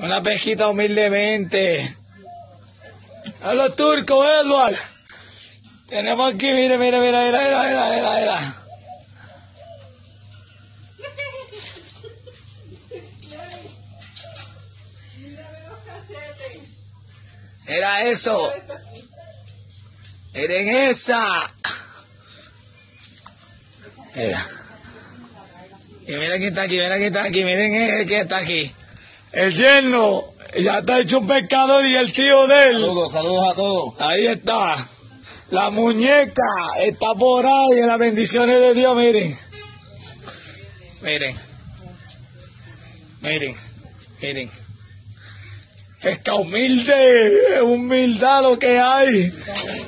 Una pesquita humildemente. A los turcos, Edward. Tenemos aquí, mire, mire, mira, mira, mira, mira, mira, mira. Era eso. Miren esa. Mira. Y miren quién está aquí, miren quién está aquí, miren quién está aquí. El yerno. Ya está hecho un pescador y el tío de él. Saludos, saludos a todos. Ahí está. La muñeca está por ahí en las bendiciones de Dios, miren. Miren. Miren. Miren. Está humilde, humildad lo que hay.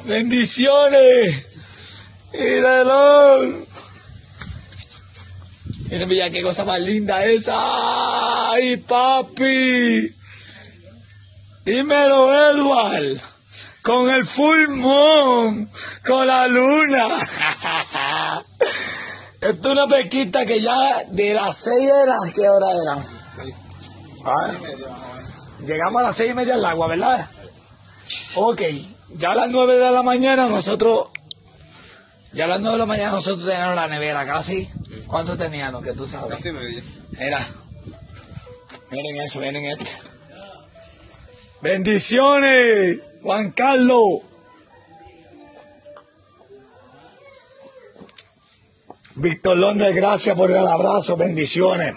Bendiciones. Míralo. Miren, mira qué cosa más linda esa. Ay, papi. Dímelo, Edward. Con el full moon. Con la luna. Esto es una pesquita que ya de las seis era. ¿Qué hora era? Ah, Llegamos a las seis y media al agua, ¿verdad? Ok. Ya a las nueve de la mañana nosotros... Ya a las nueve de la mañana nosotros teníamos la nevera casi. ¿Cuánto teníamos? Que tú sabes. Casi media. Era. Miren eso, miren esto. Bendiciones, Juan Carlos. Víctor Londres, gracias por el abrazo, bendiciones.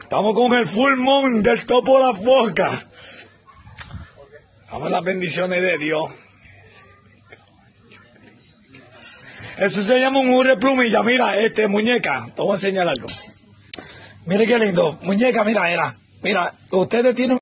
Estamos con el full moon del topo de la boca. Vamos a las bendiciones de Dios. Eso se llama un urre plumilla. Mira, este, muñeca. Te voy a enseñar algo. Mire qué lindo. Muñeca, mira, era. Mira, ustedes tienen